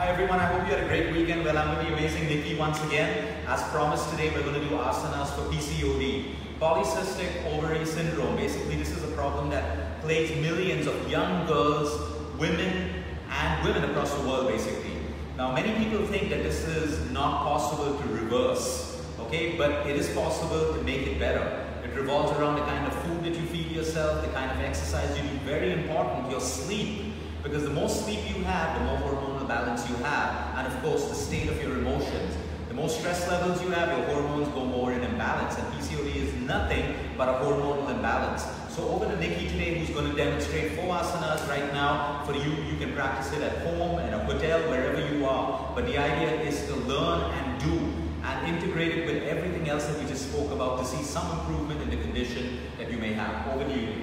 Hi everyone, I hope you had a great weekend. Well, I'm going to be amazing Nikki once again. As promised today, we're going to do asanas for PCOD. Polycystic ovary syndrome. Basically, this is a problem that plagues millions of young girls, women, and women across the world basically. Now, many people think that this is not possible to reverse, okay? But it is possible to make it better. It revolves around the kind of food that you feed yourself, the kind of exercise you do. Very important, your sleep. Because the more sleep you have, the more hormones balance you have, and of course the state of your emotions. The more stress levels you have, your hormones go more in imbalance, and PCOD is nothing but a hormonal imbalance. So over to Nikki today, who's going to demonstrate four asanas right now for you. You can practice it at home, in a hotel, wherever you are. But the idea is to learn and do, and integrate it with everything else that we just spoke about to see some improvement in the condition that you may have. Over to you.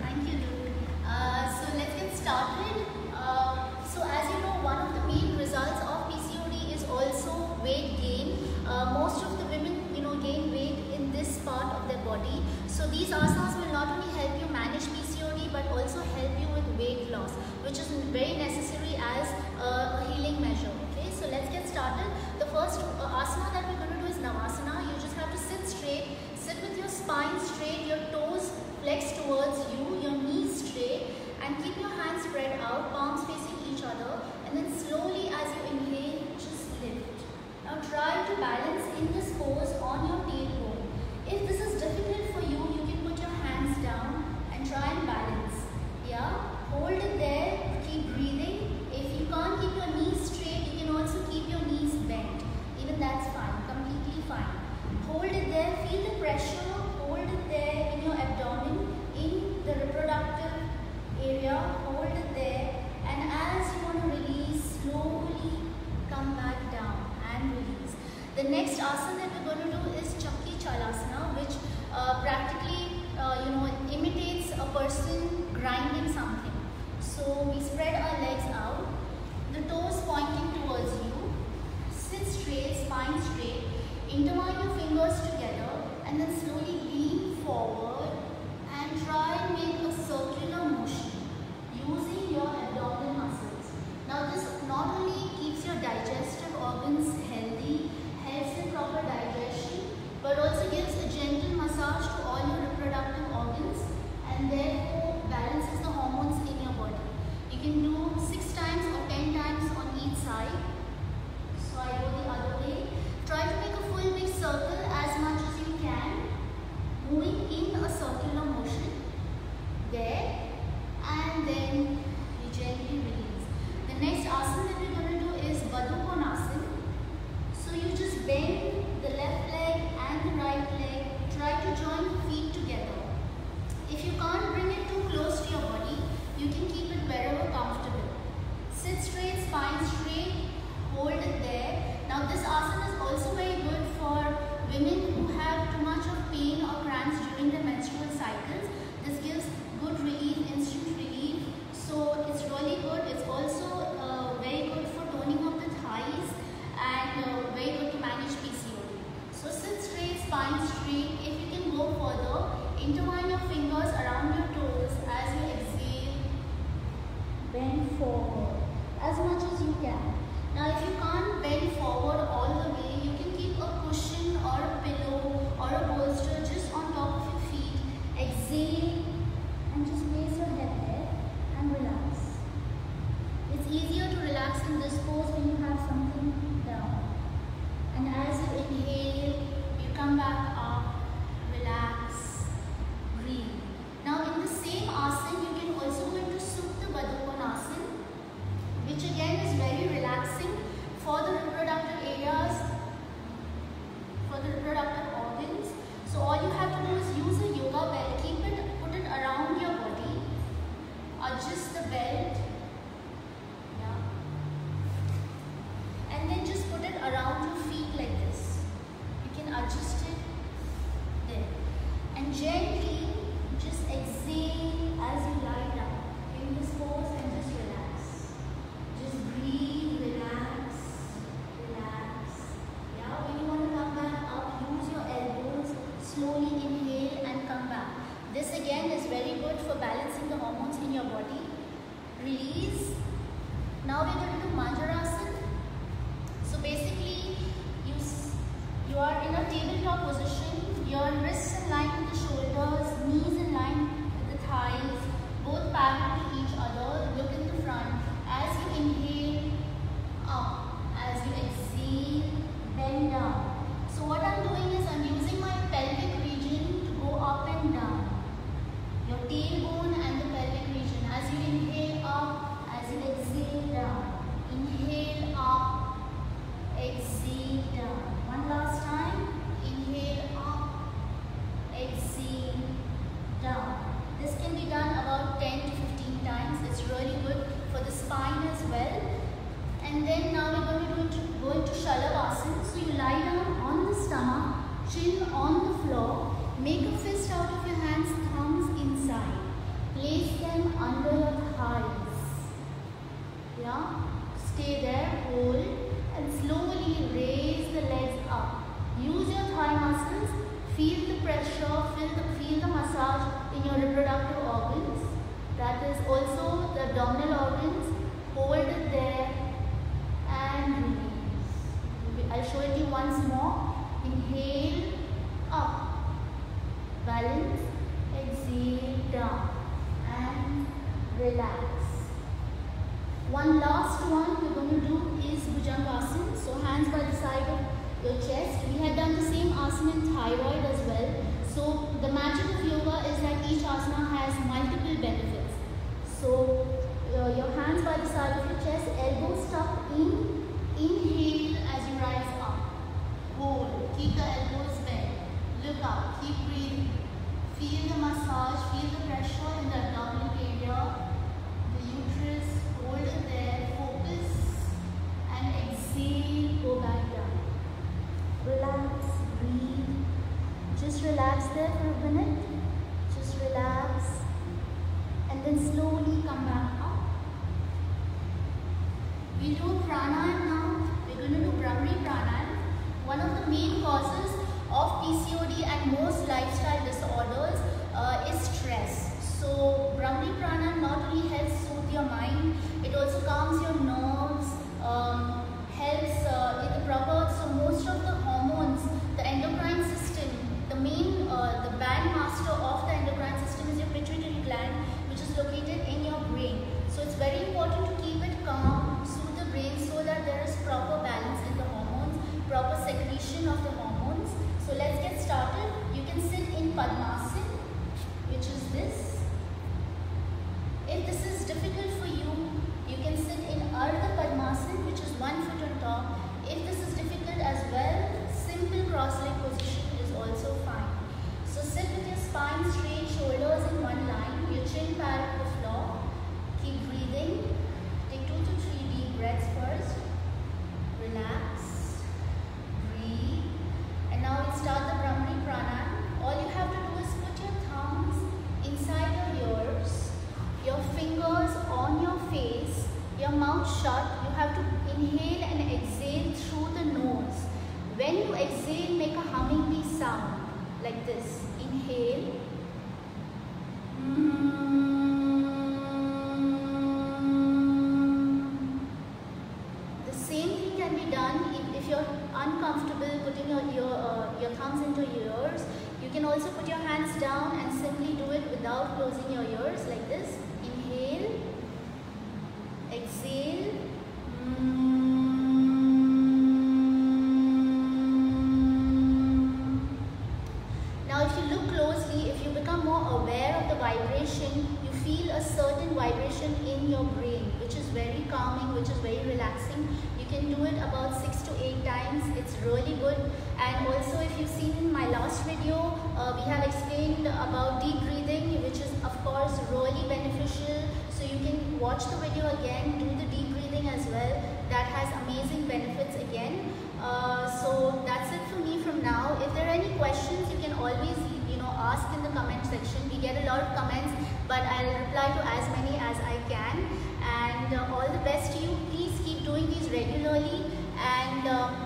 Thank you. which is very necessary. circular motion there and then we gently release. The next asana that we're going to do is Baddha to my mind. good for balancing the hormones in your body. Release. Now we're going to do Marjariasana. So basically, you, you are in a tabletop position. Your wrists in line with the shoulders, knees in line Make a fist out of your hands, thumbs inside. Place them under your thighs. Yeah? Stay there, hold, and slowly raise the legs up. Use your thigh muscles. Feel the pressure, feel the, feel the massage in your reproductive organs. That is also the abdominal organs. Hold it there and release. I'll show it to you once more. Inhale, up, balance, exhale, down, and relax. One last one we're going to do is Bhujangasana. So hands by the side of your chest. We had done the same asana in thyroid as well. So the magic of yoga is that each asana has multiple benefits. So uh, your hands by the side of your chest, elbows tucked in. Just relax there for a minute. Just relax. And then slowly come back up. We do pranayam now. We're going to do Bhramari pranayam. One of the main causes of PCOD and most lifestyle disorders uh, is stress. You can also put your hands down and simply do it without closing your ears like this. Inhale, exhale. Now if you look closely, if you become more aware of the vibration, you feel a certain vibration in your brain, which is very calming, which is very relaxing. You can do it about six to eight times. It's really good. And also if you've seen in my last video, have explained about deep breathing, which is of course really beneficial. So you can watch the video again, do the deep breathing as well. That has amazing benefits again. Uh, so that's it for me from now. If there are any questions, you can always you know ask in the comment section. We get a lot of comments, but I'll reply to as many as I can. And uh, all the best to you. Please keep doing these regularly, and um,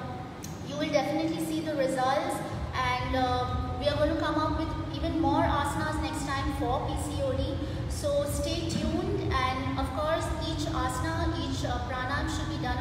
you will definitely see the results. And uh, we are going to come up with even more asanas next time for PCOD. So stay tuned and of course each asana, each uh, pranam should be done